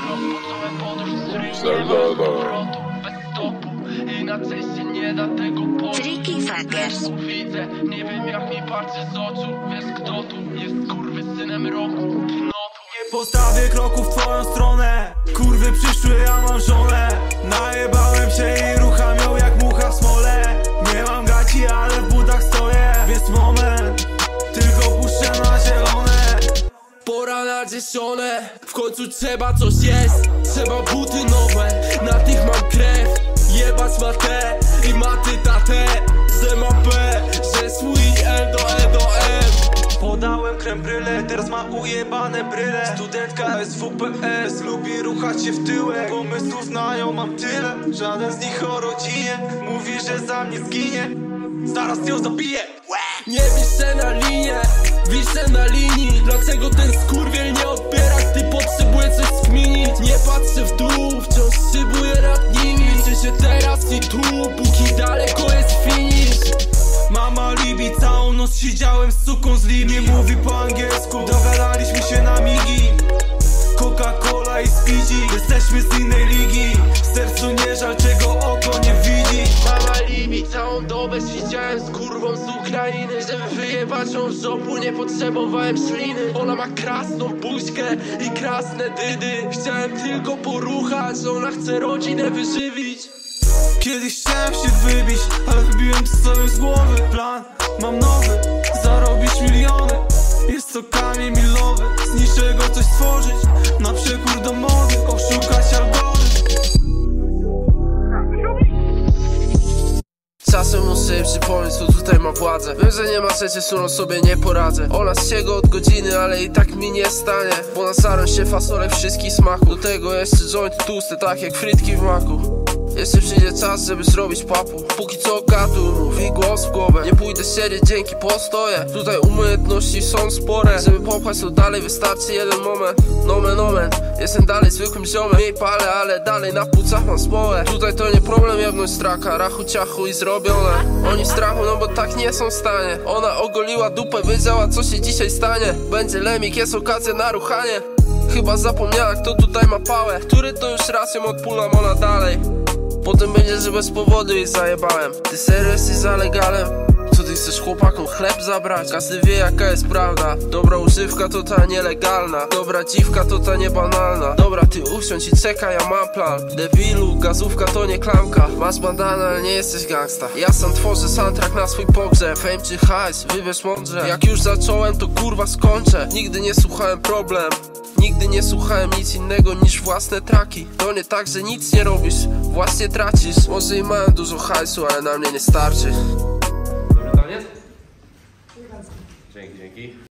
Rozpocząłem podróż z której nie ma powrotu Bez stopu, inaczej się nie da tego poczuć Freaky Fuckers. Widzę, nie wiem jak mi patrzy z oczu. Wiesz kto tu jest kurwy synem roku. Knotu Postawię kroku w twoją stronę Pora na dziesiąte, w końcu trzeba coś jest Trzeba buty nowe, na tych mam krew. Jebać ma te i maty tatę Że ma B, że swój L do E do M. Podałem krem bryle, teraz ma ujebane bryle. Studentka SWPS lubi ruchać się w tyłek. Pomysłów na nią mam tyle, żaden z nich o rodzinie Mówi, że za mnie zginie, zaraz ją zabiję. Nie wiszę na linię, wiszę na linii Dlaczego ten skurwiel nie odbiera, gdy potrzebuje coś skminić Nie patrzę w dół, wciąż szybuję nad nimi. Liczę się teraz i tu, póki daleko jest finish. Mama Libi, całą noc siedziałem z suką z Libii Nie mówi po angielsku, dogadaliśmy się na migi. Coca-Cola i Speedy, jesteśmy z innej ligi. W sercu nie żal, dobę siedziałem z kurwą z Ukrainy. Żeby wyjebać ją z żopu, nie potrzebowałem śliny. Ona ma krasną buźkę i krasne dydy. Chciałem tylko poruchać, ona chce rodzinę wyżywić. Kiedyś chciałem się wybić, ale wybiłem sobie z głowy Plan. Mam nowy, zarobić miliony. Jest to kamień milowy, z niczego coś stworzyć kto tutaj ma władzę. Wiem, że nie ma trzeciej, z sobie nie poradzę. Ona z ciego od godziny, ale i tak mi nie stanie Bo na sarę się fasolek wszystkich smaków. Do tego jeszcze joint tłusty, tak jak frytki w maku jeszcze przyjdzie czas, żeby zrobić papu. Póki co katu mówi głos w głowę. Nie pójdę siedzieć, dzięki postoję Tutaj umiejętności są spore. Żeby popchać to dalej wystarczy jeden moment. Nomen omen, jestem dalej zwykłym ziomem. Mniej palę, ale dalej na płucach mam smołę Tutaj to nie problem jebnąć straka. Rachu ciachu i zrobione. Oni strachu, no bo tak nie są w stanie. Ona ogoliła dupę, wiedziała co się dzisiaj stanie. Będzie lemik, jest okazja na ruchanie. Chyba zapomniała kto tutaj ma pałę. Który to już raz ją odpulam, ona dalej Potem będzie, że bez powodu jej zajebałem Ty serio jesteś za legalem? Chcesz chłopakom chleb zabrać? Każdy wie jaka jest prawda. Dobra używka to ta nielegalna. Dobra dziwka to ta niebanalna. Dobra ty usiądź i czekaj, ja mam plan. Debilu, gazówka to nie klamka. Masz bandana, ale nie jesteś gangsta. Ja sam tworzę soundtrack na swój pogrzeb. Fame czy hajs, wybierz mądrze. Jak już zacząłem to kurwa skończę. Nigdy nie słuchałem problem. Nigdy nie słuchałem nic innego niż własne traki. To nie tak, że nic nie robisz, właśnie tracisz. Może i mają dużo hajsu, ale na mnie nie starczy? Dzięki, dzięki.